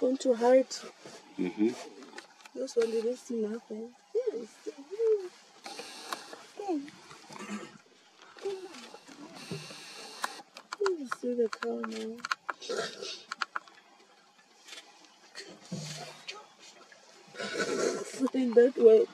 going to hide. Mm -hmm. Just when the best thing happens. Yes. Come. Come on. You see the cow now. Sitting that way.